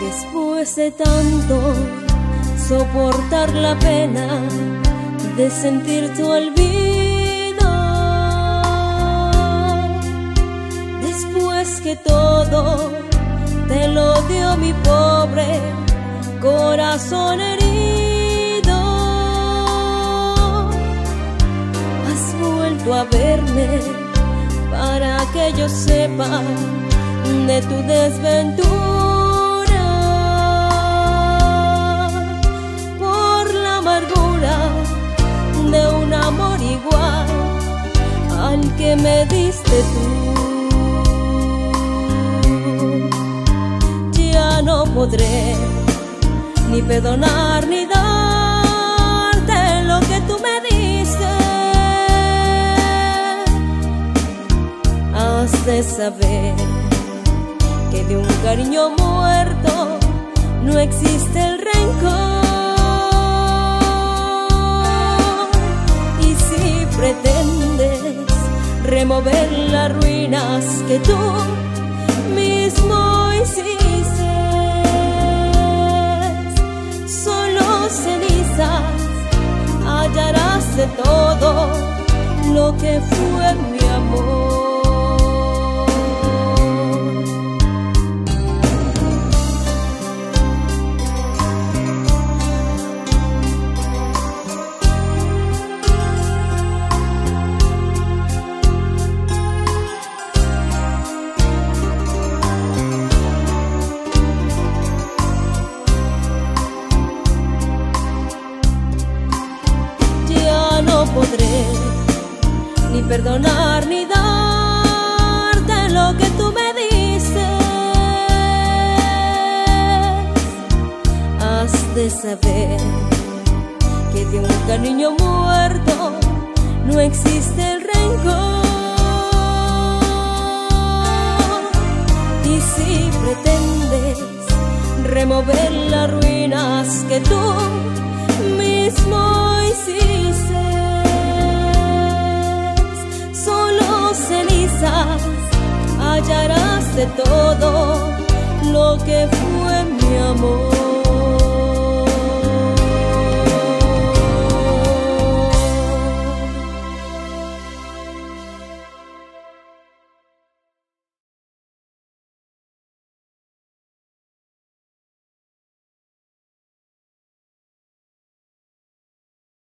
Después de tanto soportar la pena de sentir tu olvido, después que todo te lo dio mi pobre corazón herido, has vuelto a verme para que yo sepa de tu desventura. Que me diste tú. Ya no podré ni perdonar ni darte lo que tú me diste. Has de saber que de un cariño muerto no existe el rencor. Remover las ruinas que tú mismo hiciste. Solo cenizas hallarás de todo lo que fue perdonar ni darte lo que tú me dices. Has de saber que de un cariño muerto no existe el rencor. Y si pretendes remover las ruinas que tú de todo lo que fue mi amor.